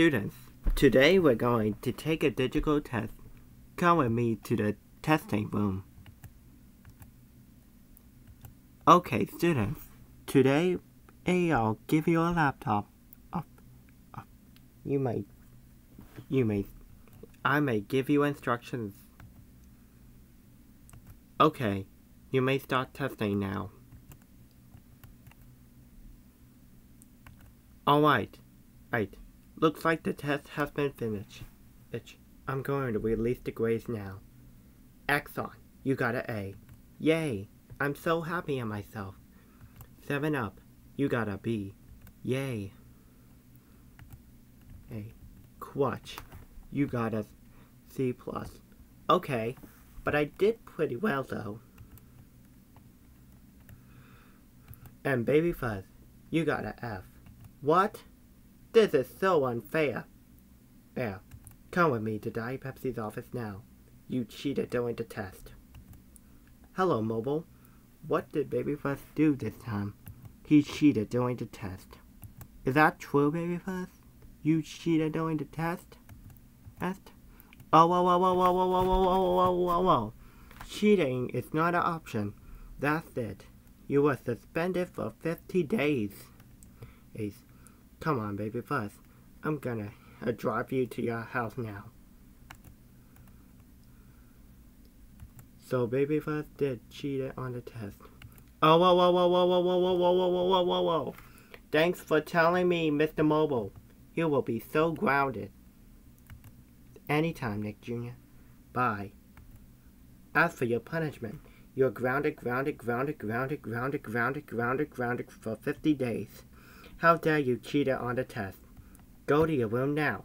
students, today we're going to take a digital test. Come with me to the testing room. Okay, students, today I'll give you a laptop. You may, you may, I may give you instructions. Okay, you may start testing now. Alright, right. Looks like the test has been finished. Itch. I'm going to release the grades now. Exxon, you got an A. Yay! I'm so happy in myself. 7 Up, you got a B. Yay! A. Quatch, you got a C+. plus. Okay, but I did pretty well though. And BabyFirst, you got a F. What? This is so unfair. Yeah, come with me to Diet Pepsi's office now. You cheated during the test. Hello, Mobile. What did BabyFirst do this time? He cheated during the test. Is that true, BabyFirst? You cheated during the test? Test? Oh, whoa, whoa, whoa, whoa, whoa, whoa, whoa, whoa, whoa, whoa, whoa. Cheating is not an option. That's it. You were suspended for 50 days. Ace. Come on, BabyFirst. I'm gonna uh, drive you to your house now. So BabyFirst did cheat it on the test. Oh, whoa, whoa, whoa, whoa, whoa, whoa, whoa, whoa, whoa, whoa, whoa, whoa, whoa. Thanks for telling me, Mr. Mobile. You will be so grounded. Anytime, Nick Jr. Bye. As for your punishment, you're grounded, grounded, grounded, grounded, grounded, grounded, grounded, grounded for 50 days. How dare you cheat on the test? Go to your room now.